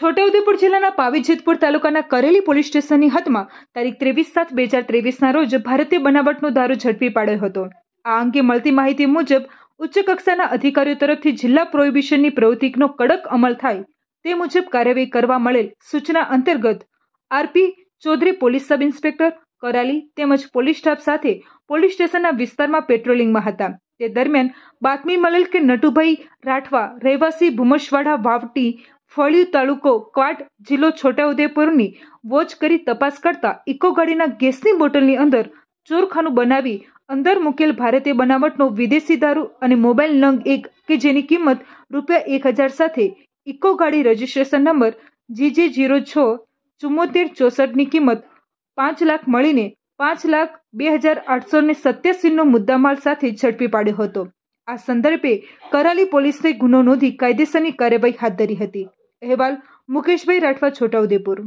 છોટાઉદેપુર જિલ્લાના પાવીજેતપુર તાલુકાના કરેલી પોલીસ સ્ટેશનની હદમાં તારીખ ત્રેવીસ સાત બે હજાર ત્રેવીસના રોજ ભારતીય બનાવટનો દારૂ ઝડપી પાડ્યો હતો. આ અંગે મળતી માહિતી મુજબ ઉચ્ચ કક્ષાના અધિકારીઓ તરફથી જિલ્લા પ્રોહિબિશનની પ્રવૃત્તિનો કડક અમલ થાય તે મુજબ કાર્યવાહી કરવા મળેલ સૂચના અંતર્ગત RP Chaudhary, police sub inspector, Karali તેમજ પોલીસ સ્ટાફ સાથે પોલીસ સ્ટેશનના વિસ્તારમાં પેટ્રોલિંગમાં હતા. તે દરમિયાન બાતમી મળેલ કે નટુભાઈ રાઠવા, રહેવાસી ભૂમસવાડા વાવટી ફળિયું તાલુકો ક્વાટ જિલ્લો છોટાઉદેપુરની વોચ કરી તપાસ કરતા ઇકો ગાડીના ગેસની બોટલની અંદર ચોરખાનું બનાવી અંદર મૂકેલ ભારતીય બનાવટનો વિદેશી દારૂ અને મોબાઈલ નંગ એક કે જેની કિંમત રૂપિયા એક હજાર સાથે ઇકો ગાડી રજિસ્ટ્રેશન નંબર જીજે જીરો છ ચુમ્મોતેર ચોસઠની કિંમત પાંચ લાખ મળીને પાંચ લાખ બે હજાર આઠસો ને સત્યાસીનો મુદ્દામાલ સાથે ઝડપી પાડ્યો હતો. આ સંદર્ભે કરાલી પોલીસે ગુનો નોંધી કાયદેસરની કાર્યવાહી હાથ ધરી હતી. અહેવાલ મુકેશભાઈ રાઠવા છોટાઉદેપુર.